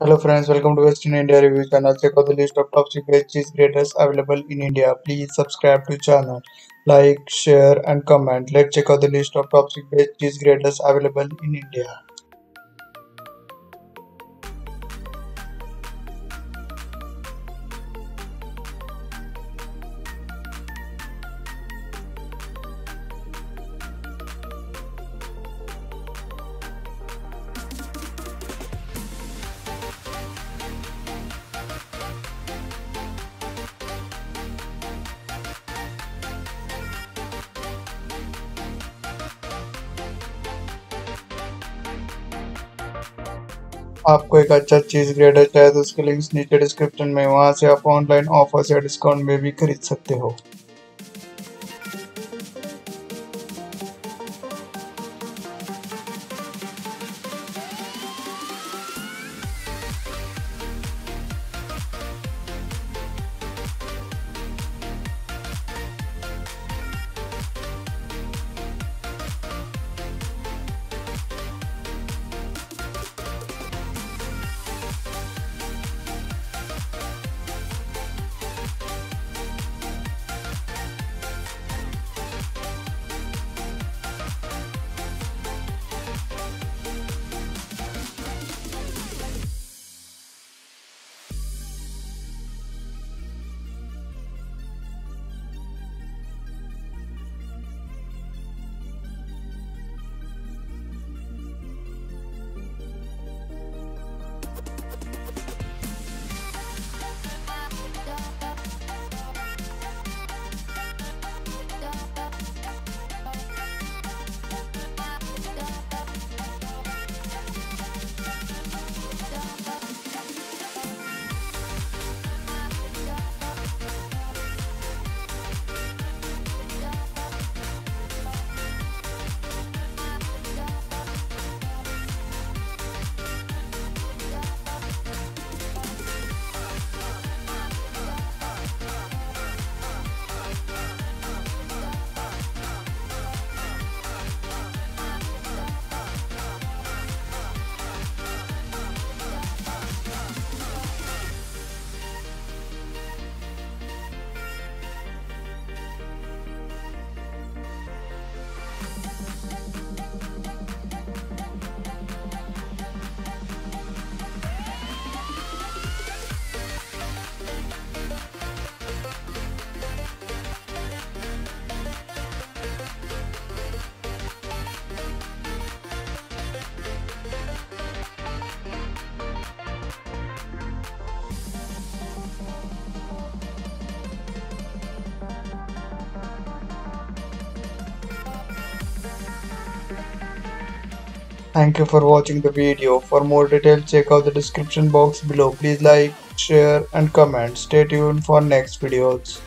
Hello friends, welcome to Best in India Review channel. Check out the list of top secret cheese graters available in India. Please subscribe to channel, like, share and comment. Let's check out the list of top secret cheese graters available in India. आपको एक अच्छा चीज़ grader चाहिए तो उसके links नीचे description में वहाँ से आप ऑनलाइन ऑफर्स या डिस्काउंट में भी खरीद सकते हो। Thank you for watching the video. For more details, check out the description box below. Please like, share and comment. Stay tuned for next videos.